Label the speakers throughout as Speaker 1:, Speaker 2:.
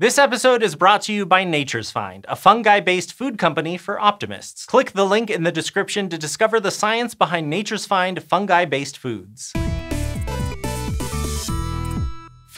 Speaker 1: This episode is brought to you by Nature's Fynd, a fungi based food company for optimists. Click the link in the description to discover the science behind Nature's Fynd fungi based foods.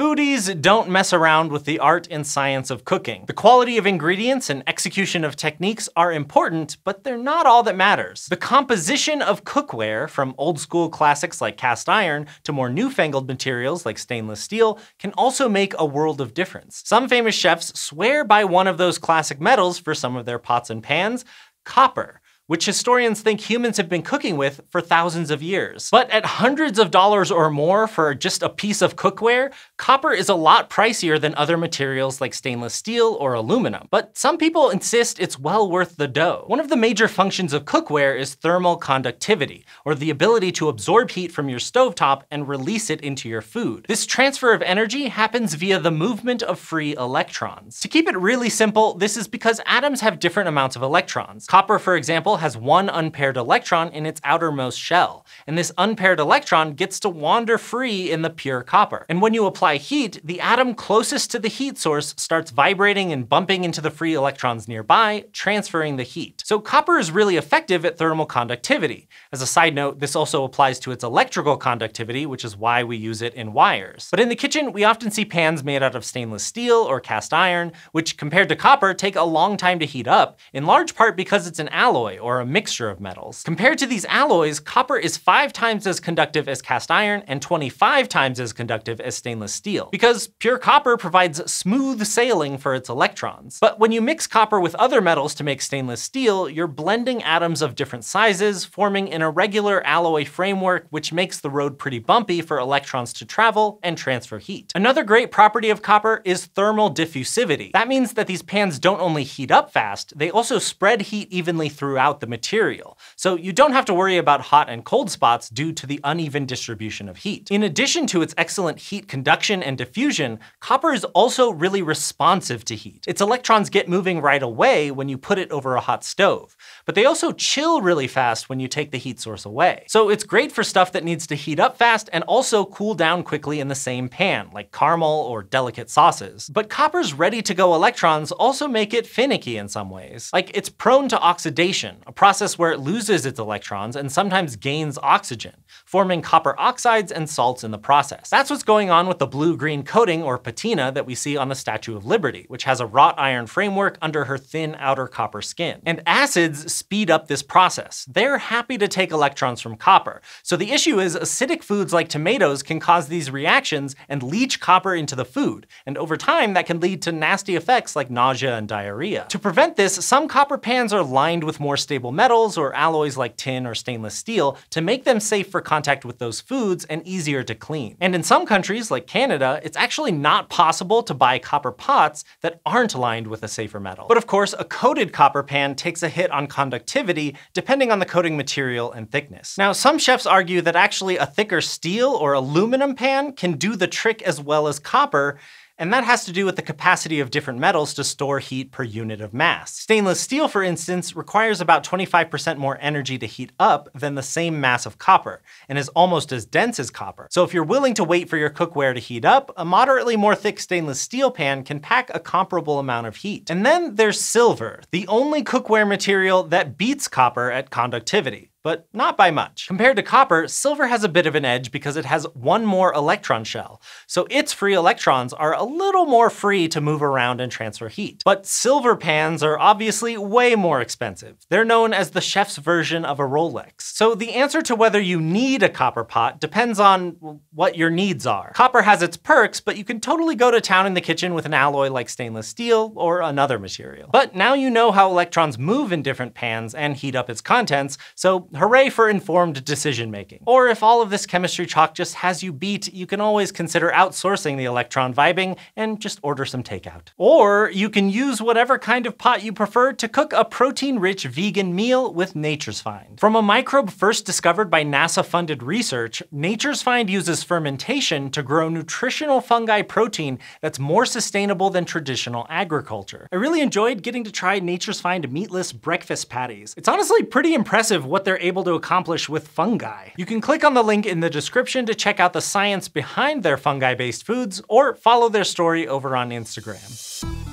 Speaker 1: Foodies don't mess around with the art and science of cooking. The quality of ingredients and execution of techniques are important, but they're not all that matters. The composition of cookware, from old school classics like cast iron to more newfangled materials like stainless steel, can also make a world of difference. Some famous chefs swear by one of those classic metals for some of their pots and pans, copper which historians think humans have been cooking with for thousands of years. But at hundreds of dollars or more for just a piece of cookware, copper is a lot pricier than other materials like stainless steel or aluminum. But some people insist it's well worth the dough. One of the major functions of cookware is thermal conductivity, or the ability to absorb heat from your stovetop and release it into your food. This transfer of energy happens via the movement of free electrons. To keep it really simple, this is because atoms have different amounts of electrons. Copper, for example, has one unpaired electron in its outermost shell, and this unpaired electron gets to wander free in the pure copper. And when you apply heat, the atom closest to the heat source starts vibrating and bumping into the free electrons nearby, transferring the heat. So copper is really effective at thermal conductivity. As a side note, this also applies to its electrical conductivity, which is why we use it in wires. But in the kitchen, we often see pans made out of stainless steel or cast iron, which compared to copper take a long time to heat up, in large part because it's an alloy or a mixture of metals. Compared to these alloys, copper is 5 times as conductive as cast iron and 25 times as conductive as stainless steel, because pure copper provides smooth sailing for its electrons. But when you mix copper with other metals to make stainless steel, you're blending atoms of different sizes, forming an irregular alloy framework which makes the road pretty bumpy for electrons to travel and transfer heat. Another great property of copper is thermal diffusivity. That means that these pans don't only heat up fast, they also spread heat evenly throughout the material, so you don't have to worry about hot and cold spots due to the uneven distribution of heat. In addition to its excellent heat conduction and diffusion, copper is also really responsive to heat. Its electrons get moving right away when you put it over a hot stove, but they also chill really fast when you take the heat source away. So it's great for stuff that needs to heat up fast and also cool down quickly in the same pan, like caramel or delicate sauces. But copper's ready-to-go electrons also make it finicky in some ways. Like, it's prone to oxidation, a process where it loses its electrons and sometimes gains oxygen, forming copper oxides and salts in the process. That's what's going on with the blue-green coating or patina that we see on the Statue of Liberty, which has a wrought iron framework under her thin outer copper skin. And acids speed up this process. They're happy to take electrons from copper. So the issue is acidic foods like tomatoes can cause these reactions and leach copper into the food. And over time, that can lead to nasty effects like nausea and diarrhea. To prevent this, some copper pans are lined with more stable metals or alloys like tin or stainless steel to make them safe for contact with those foods and easier to clean. And in some countries, like Canada, it's actually not possible to buy copper pots that aren't lined with a safer metal. But of course, a coated copper pan takes a hit on conductivity depending on the coating material and thickness. Now, some chefs argue that actually a thicker steel or aluminum pan can do the trick as well as copper, and that has to do with the capacity of different metals to store heat per unit of mass. Stainless steel, for instance, requires about 25% more energy to heat up than the same mass of copper, and is almost as dense as copper. So if you're willing to wait for your cookware to heat up, a moderately more thick stainless steel pan can pack a comparable amount of heat. And then there's silver, the only cookware material that beats copper at conductivity but not by much. Compared to copper, silver has a bit of an edge because it has one more electron shell, so its free electrons are a little more free to move around and transfer heat. But silver pans are obviously way more expensive. They're known as the chef's version of a Rolex. So the answer to whether you need a copper pot depends on what your needs are. Copper has its perks, but you can totally go to town in the kitchen with an alloy like stainless steel or another material. But now you know how electrons move in different pans and heat up its contents, so hooray for informed decision making. Or if all of this chemistry chalk just has you beat, you can always consider outsourcing the electron vibing and just order some takeout. Or you can use whatever kind of pot you prefer to cook a protein-rich vegan meal with Nature's Fynd. From a microbe first discovered by NASA-funded research, Nature's Fynd uses fermentation to grow nutritional fungi protein that's more sustainable than traditional agriculture. I really enjoyed getting to try Nature's Fynd meatless breakfast patties. It's honestly pretty impressive what they're able to accomplish with fungi. You can click on the link in the description to check out the science behind their fungi-based foods, or follow their story over on Instagram.